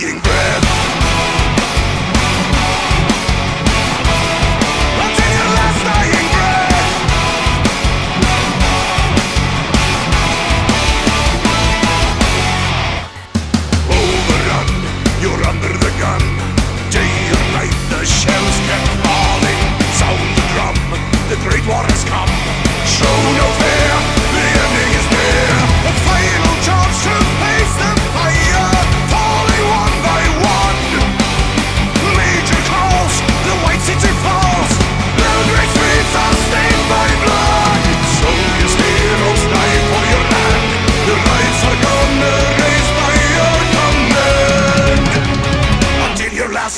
dying breath. You're under the gun Day or night the shells can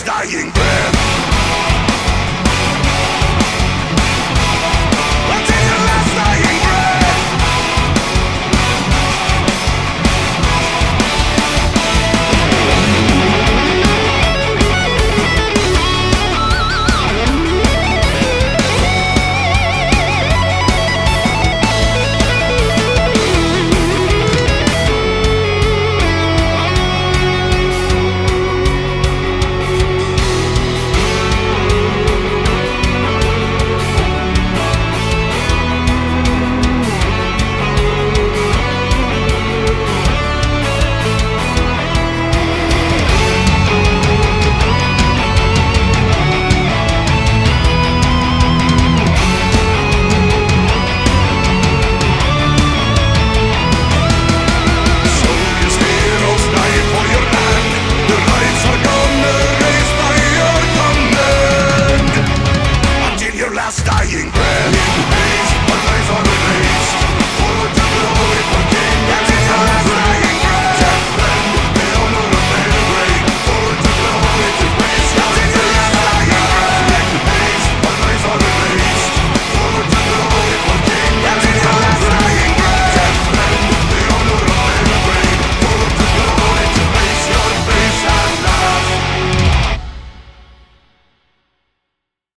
dying breath.